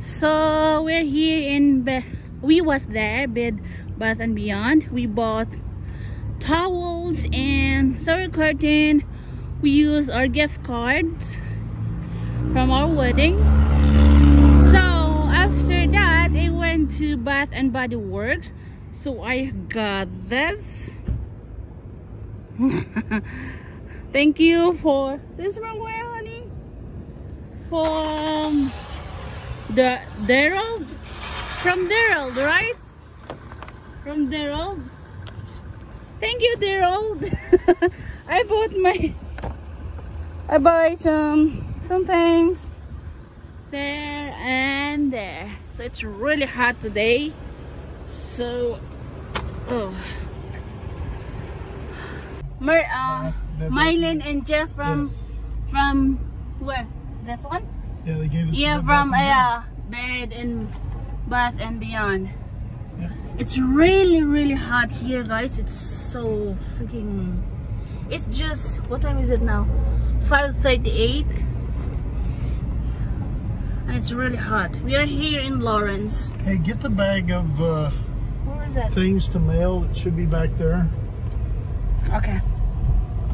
So we're here in Be we was there bed bath and beyond. We bought towels and shower curtain. We use our gift cards from our wedding. So after that I went to Bath and Body Works. So I got this. Thank you for this from where honey. From the Daryl from Daryl right? From Daryl. Thank you Daryl. I bought my I buy some some things there and there. So it's really hot today. So oh. Mer uh, Mylene and Jeff from Yes. from where? This one Yeah, they gave us. yeah from uh, bed and bath and beyond Yeah. it's really really hot here guys it's so freaking it's just what time is it now 5:38 and it's really hot we are here in Lawrence Hey, get the bag of uh, where is that things to mail. It should be back there. okay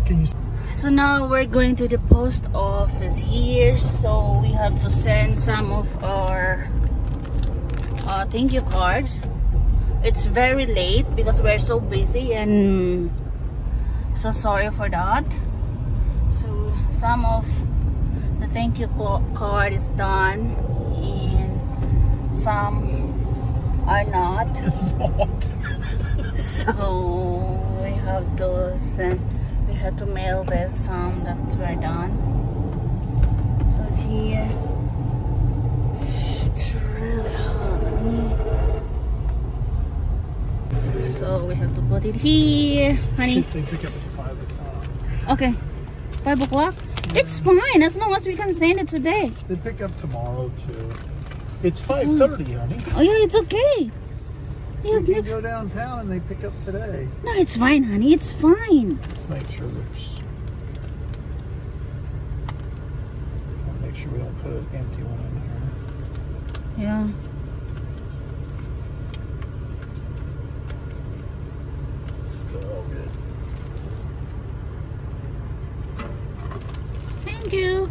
Can you? So now we're going to the post office here. So we have to send some of our uh, thank you cards. It's very late because we're so busy and so sorry for that. So some of the thank you card is done and some are not. So we have to send, had to mail this some that were done. So it's here. It's really hot. So we have to put it here, honey. They pick up at five o'clock. Okay, five o'clock. It's fine as long as we can send it today. They pick up tomorrow too. It's five thirty, honey. Oh yeah, it's okay. Yeah, We can go downtown and they pick up today. no, it's fine, honey. It's fine. Let's make sure there's. I'll make sure we don't put an empty one in here. Yeah. Oh, good. Thank you.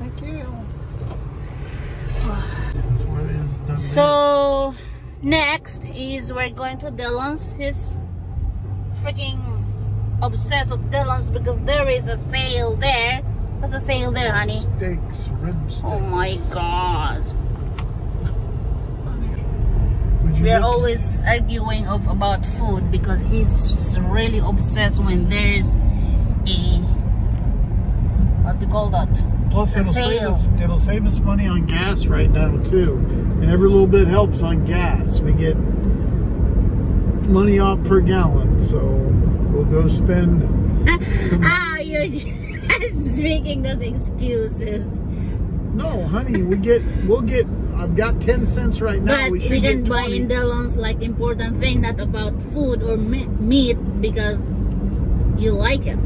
Thank you. That's where it is. done So next is we're going to Dillon's. He's freaking obsessed with Dillon's because there is a sale there. What's a sale there, honey? Steaks, rib steaks. Oh my god. We are always arguing of about food because he's really obsessed when there's a what do you call that? Plus, it'll save us. It'll save us money on gas right now too, and every little bit helps on gas. We get money off per gallon, so we'll go spend. ah, you're just making those excuses. No, honey, we get. We'll get. I've got ten cents right now. But we we, can buy 20. in Dillon's like important thing, not about food or me- meat because you like it.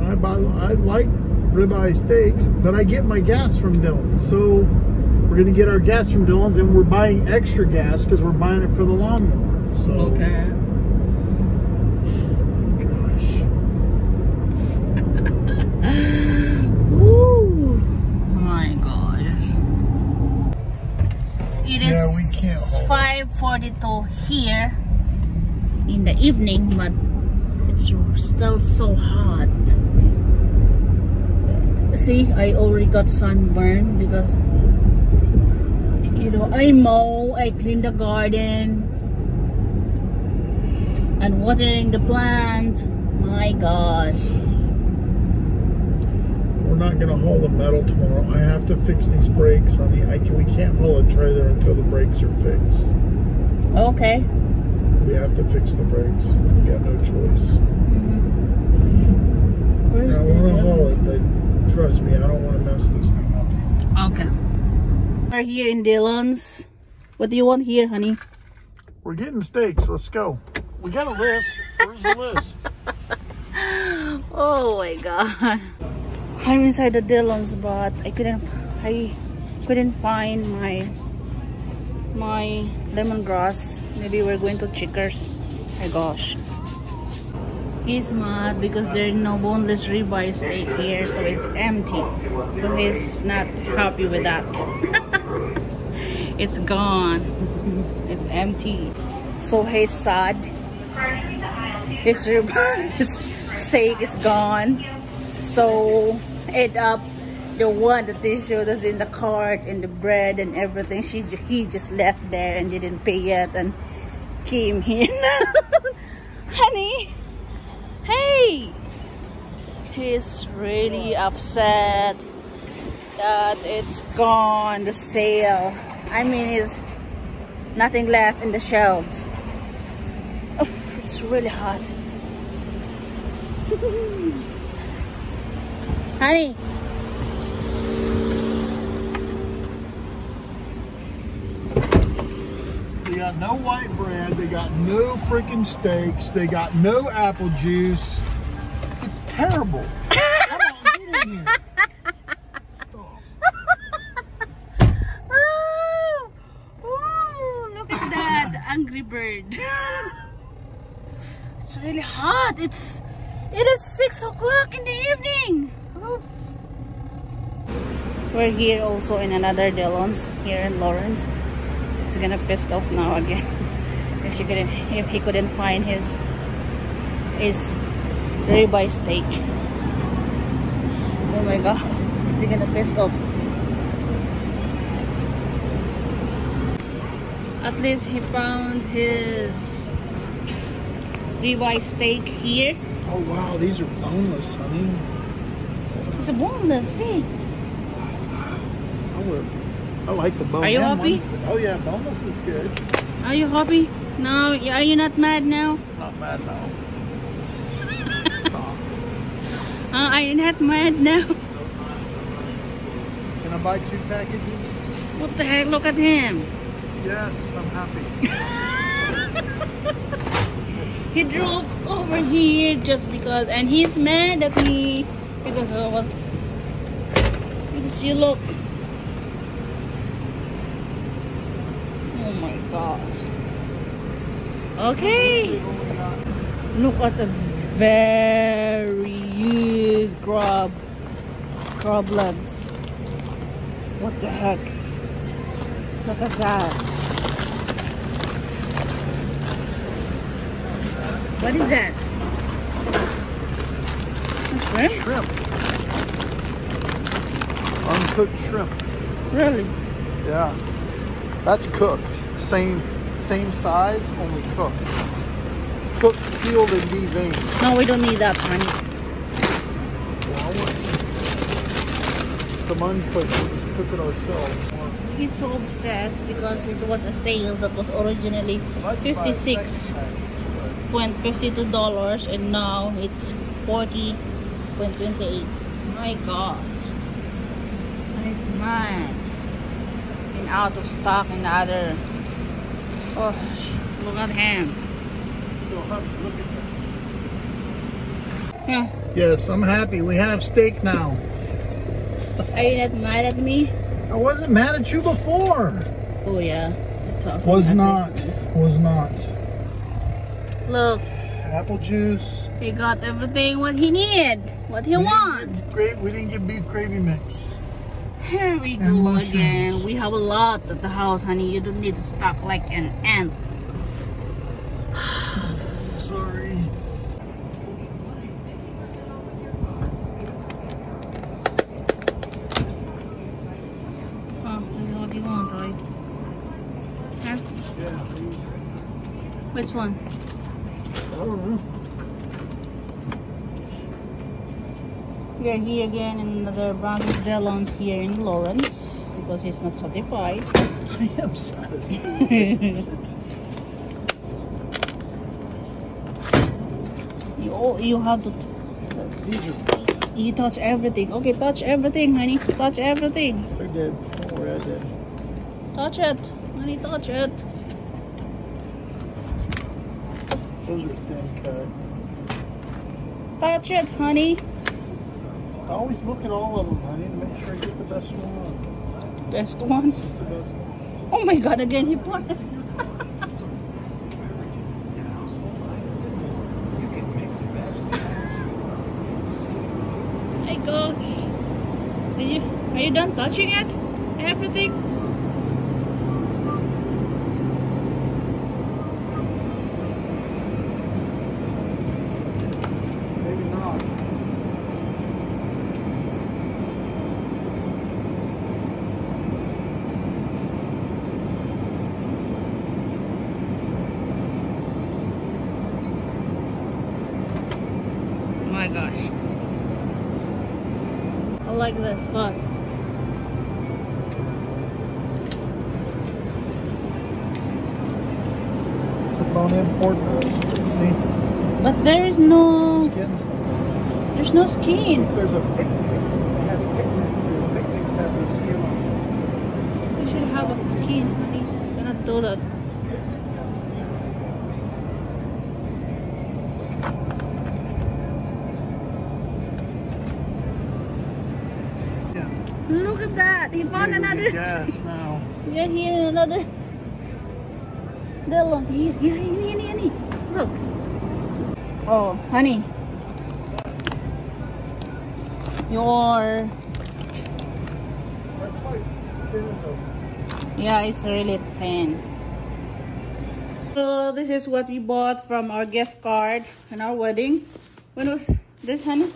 I buy. I like ribeye steaks, but I get my gas from Dillon. So we're gonna get our gas from Dillon's, and we're buying extra gas because we're buying it for the lawnmower. So gosh. Woo! Oh my gosh. It is Yeah, we can't hold it. 5:42 here in the evening, but it's still so hot. See, I already got sunburn because you know I mow, I clean the garden, and watering the plant. My gosh. We're not gonna haul the metal tomorrow. I have to fix these brakes, honey. I can, we can't haul a trailer until the brakes are fixed. Okay. We have to fix the brakes. We got no choice. Mm-hmm. Where's I want to haul it, but trust me, I don't want to mess this thing up. Okay. We're here in Dillon's. What do you want here, honey? We're getting steaks. Let's go. We got a list. Where's the list? Oh my god. I'm inside the Dillon's, but I couldn't. I couldn't find my my lemongrass. Maybe we're going to Checkers. My gosh. He's mad because there's no boneless ribeye steak here, so it's empty. So he's not happy with that. it's gone. it's empty. So he's sad. His ribeye steak is gone. So ate up the one that they showed us in the cart and the bread and everything. She he just left there and didn't pay yet and came here. Honey. Hey! He's really upset that it's gone, the sale. I mean, it's nothing left in the shelves. Oh, it's really hot. Honey. Got no white bread. They got no freaking steaks. They got no apple juice. It's terrible. Oh, look at that angry bird. it's really hot. It's it is six o'clock in the evening. We're here also in another Delon's here in Lawrence. He's gonna pissed off now again. if she couldn't, if he couldn't find his his ribeye steak. Oh my gosh, he's gonna pissed off. At least he found his ribeye steak here. Oh wow, these are boneless, honey. It's a boneless, see? I would. I like the bone. Are you happy? Oh yeah, boneless is good. Are you happy? No, are you not mad now? Not mad now. Stop. Uh, are you not mad now? Can I buy two packages? What the heck? Look at him. Yes, I'm happy. he drove over here just because, and he's mad at me because I was. Because you look. Oh my gosh. Okay. Look at the very used grub. Grub legs. What the heck? Look at that. What is that? Shrimp? Shrimp. Uncooked shrimp. Really? Yeah. That's cooked. Same same size, only cooked. Cooked, peeled, and deveined. No, we don't need that, honey. Well, I want the we'll just cook it ourselves. He's so obsessed because it was a sale that was originally $56. Went $52 and now it's 40.28. My gosh. And it's mad. And out of stock in other. Oh, look at him. So, look at Huh. this. Yes, I'm happy. We have steak now. Are you not mad at me? I wasn't mad at you before. Oh yeah. Was not. Was not. Look, Apple juice. he got everything what he need, what he want. gra- we didn't get beef gravy mix. Here we And go mushrooms. again. We have a lot at the house, honey. You don't need to stock like an ant. Sorry. Oh, this is what you want, right? Yeah, please. Which one? I don't know. We are here again in another brand of Delon's here in Lawrence because he's not satisfied. I am satisfied. you all, you have to t- These are you touch everything. Okay, touch everything, honey. Touch everything. they're good. Don't worry, I did. Touch it, honey. Touch it. Those are thin cut. Touch it, honey. I always look at all of them, honey, to make sure I get the best one. Best one. Oh my god, again he bought it. my gosh. Did you, are you done touching it? Everything? Maybe not. Oh my gosh. I like this, but So bone in pork. See, but there is no skins. there's no skin. There's a picnic, they have picnics, and picnics have the skin on. You should have a skin, honey. You cannot do that. Yeah. Look that! He found Maybe another. gas now. Are here in another. Dillon's here. Here. Look. Oh, honey. Your That's like thin as yeah, it's really thin. So this is what we bought from our gift card in our wedding. When was this, honey?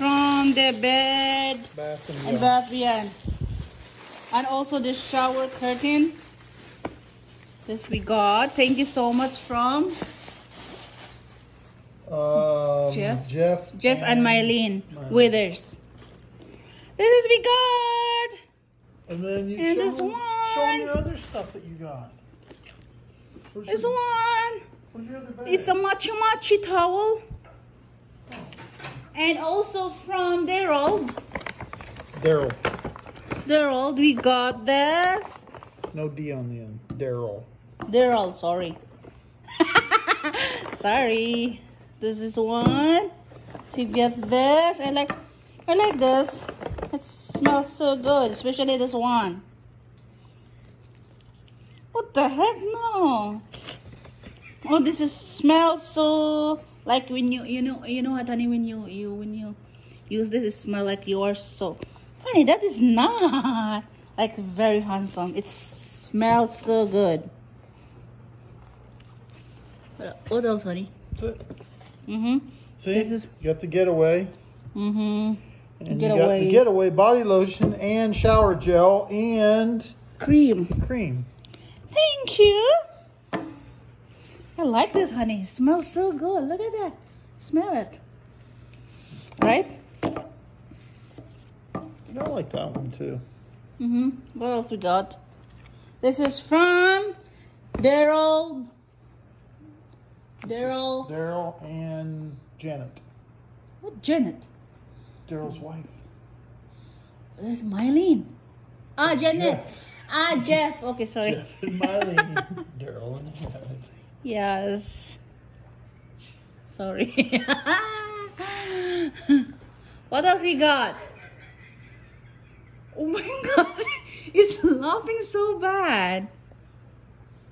From the bed bath and and bath beyond. And also the shower curtain. This we got. Thank you so much from Um, Jeff? Jeff. Jeff and Mylene Mylene. Withers. This is we got. And then you And show, this show me other stuff that you got. Where's This your, one. your other bag? It's a machi machi towel. And also from Daryl. Daryl. Daryl, we got this. No D on the end. Daryl. Daryl, sorry. sorry. This is one. So you get this. I like I like this. It smells so good, especially this one. What the heck? No. Oh, this is smells so like when you you know you know what honey when you you when you use this it smell like yours so honey that is not like very handsome. It smells so good. What else, honey? Mm-hmm. See? This is- you got the getaway. Mm-hmm. And you got the getaway body lotion and shower gel and Cream. cream. Thank you. I like this, honey. It smells so good. Look at that. Smell it. Right? I like that one too. Mm-hmm. What else we got? This is from Daryl. Daryl. Daryl and Janet. What Janet? Daryl's wife. This is Mylene. Ah, Janet. Jeff. Ah, Jeff. Okay, sorry. Jeff and Mylene. Daryl and Janet. Yes. Sorry. what else we got? Oh my god. he's laughing so bad.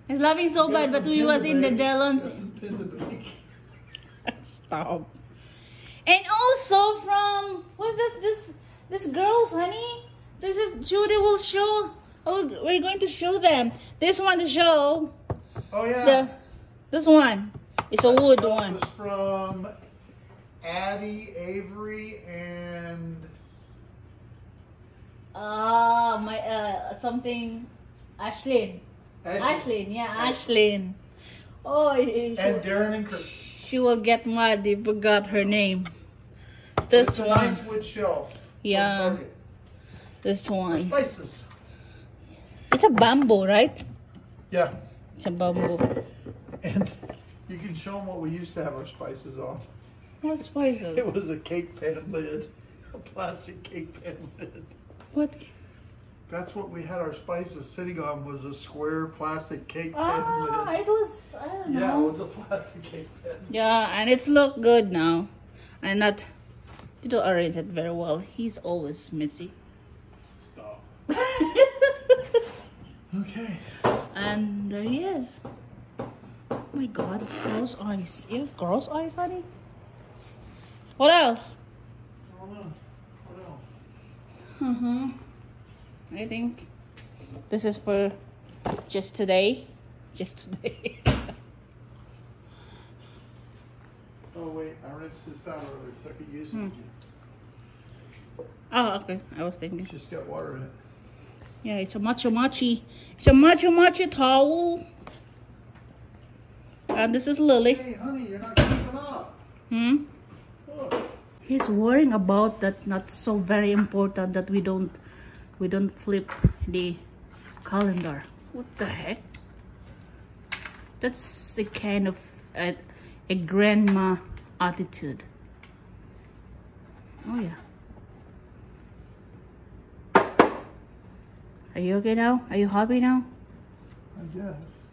He's laughing so bad, but we was in the Delons. Stop. And also from what's this this this girls, honey? This is Judy will show. Oh, we're going to show them. This one to show. Oh yeah. The this one. It's a wood one. was from Addie, Avery, and Ah, my uh something. Ashlyn. Ashlyn, yeah, Ashlyn. Oh, she, and Darren and Chris. she will get mad if forgot her name. This It's a one. nice wood shelf. Yeah. This one. Spices. It's a bamboo, right? Yeah. It's a bamboo. And you can show them what we used to have our spices on. What spices? It was a cake pan lid, a plastic cake pan lid. What? That's what we had our spices sitting on was a square plastic cake pan Ah, lid. it was. I don't Yeah, know. it was a plastic cake pan. Yeah, and it's look good now. And not did not arrange it very well. He's always messy. Stop. Okay. and there he is. Oh my god, it's girls' eyes. You have gross eyes, honey? What else? I don't know. What else? Uh-huh. I think this is for just today. Just today. Oh wait, I rinsed this out earlier, so I could use it Hmm. again. oh, okay. I was thinking. It's just got water in it. Yeah, it's a macho machi. It's a macho machi towel. And this is Lily. Hey, honey, you're not keeping up. Hmm? Look. He's worrying about that not so very important that we don't we don't flip the calendar. What the heck? That's a kind of a, a grandma attitude. Oh yeah. Are you okay now? Are you happy now? I guess.